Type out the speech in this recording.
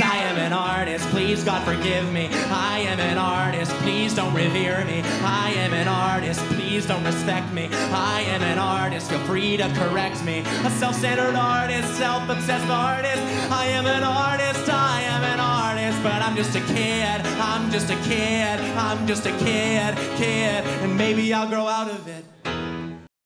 I am an artist, please God forgive me. I am an artist, please don't revere me. I am an artist, please don't respect me. I am an artist, feel free to correct me. A self-centered artist, self-obsessed artist. I am an artist, I am an artist, but I'm just a kid. I'm just a kid. I'm just a kid, kid, and maybe I'll grow out of it.